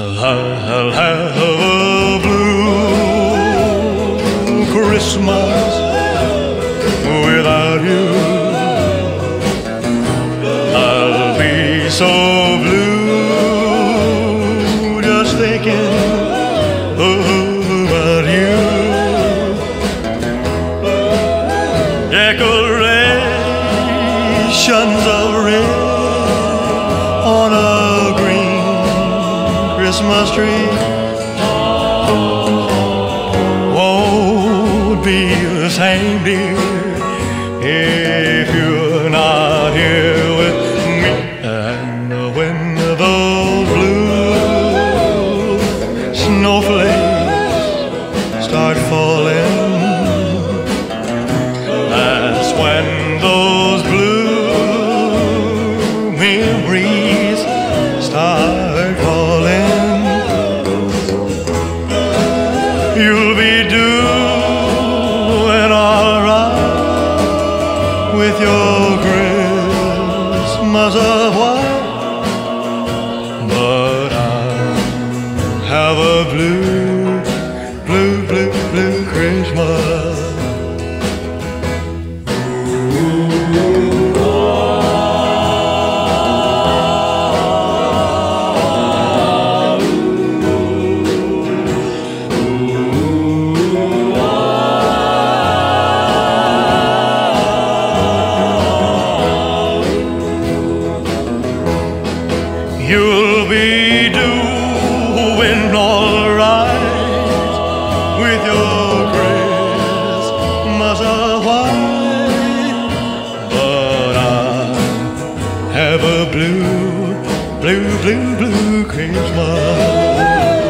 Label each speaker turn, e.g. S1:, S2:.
S1: I'll have a blue Christmas without you. I'll be so blue just thinking about you. Decorations of red Christmas tree won't be the same, dear, if you're not here with me. And when those blue snowflakes start falling, that's when those blue memories Christmas of You'll be doing alright with your Christmas white, but I have a blue, blue, blue, blue Christmas.